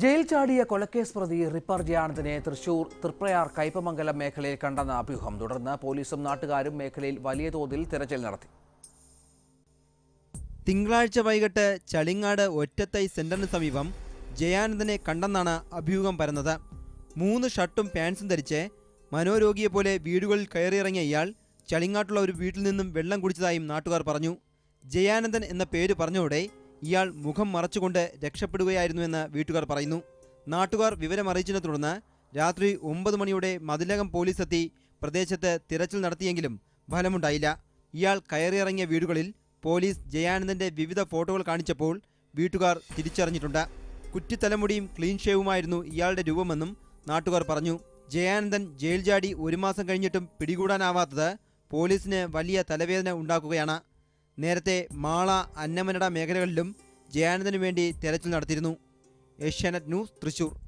Jail ചാടിയ കൊലക്കേസ് പ്രതി റിപ്പർ ജയാനന്ദനെ തൃശൂർ തൃപ്രയാർ കൈപ്പമംഗലം മേഖലയിൽ കണ്ടെന്ന അഭ്യൂഹം. തുടർന്ന് പോലീസും നാട്ടുകാരും മേഖലയിൽ വലിയ തോതിൽ തിരച്ചിൽ നടത്തി. തിങ്കളാഴ്ച വൈകിട്ട് ചളിങ്ങാട് ഒറ്റത്തൈ സെന്ററിന് സമീപം ജയാനന്ദനെ കണ്ടെന്നാണ് അഭ്യൂഹം പരന്നത്. മൂന്ന് ഷർട്ടും പാൻസും ധരിച്ച് മനോരോഗിയെ പോലെ വീടുകളിൽ കയറിയിറങ്ങിയ ഇയാൾ ചളിങ്ങാട്ടുള്ള ഒരു വീട്ടിൽ നിന്നും വെള്ളം കുടിച്ചതായും നാട്ടുകാർ പറഞ്ഞു. ജയാനന്ദൻ എന്ന പേര് പറഞ്ഞതോടെ ഇയാൾ മുഖം മറച്ചുകൊണ്ട് രക്ഷപ്പെടുകയായിരുന്നുവെന്ന് വീട്ടുകാർ പറയുന്നു. നാട്ടുകാർ വിവരമറിയിച്ചതിനെ തുടർന്ന് രാത്രി ഒമ്പത് മണിയോടെ മതിലകം പോലീസ് എത്തി പ്രദേശത്ത് തിരച്ചിൽ നടത്തിയെങ്കിലും ഫലമുണ്ടായില്ല. ഇയാൾ കയറിയിറങ്ങിയ വീടുകളിൽ പോലീസ് ജയാനന്ദന്റെ വിവിധ ഫോട്ടോകൾ കാണിച്ചപ്പോൾ വീട്ടുകാർ തിരിച്ചറിഞ്ഞിട്ടുണ്ട്. കുറ്റിത്തലമുടിയും ക്ലീൻ ഷേവുമായിരുന്നു ഇയാളുടെ രൂപമെന്നും നാട്ടുകാർ പറഞ്ഞു. ജയാനന്ദൻ ജയിൽ ചാടി ഒരു മാസം കഴിഞ്ഞിട്ടും പിടികൂടാനാവാത്തത് പോലീസിന് വലിയ തലവേദന ഉണ്ടാക്കുകയാണ്. നേരത്തെ മാള അന്നമനട മേഖലകളിലും ജയാനന്ദനു വേണ്ടി തെരച്ചിൽ നടത്തിയിരുന്നു. ഏഷ്യാനെറ്റ് ന്യൂസ് തൃശൂർ.